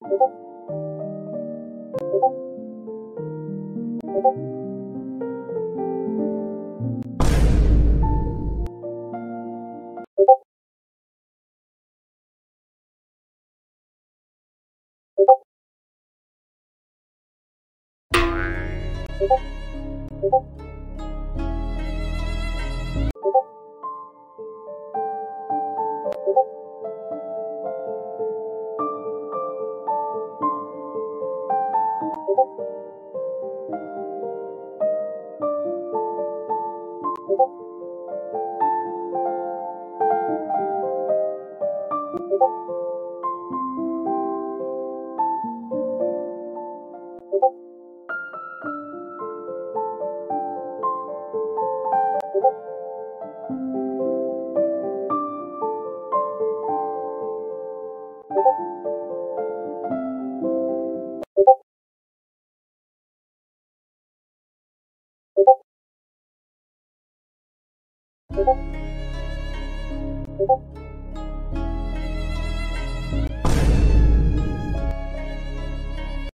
고고 고고 you 고맙습니다.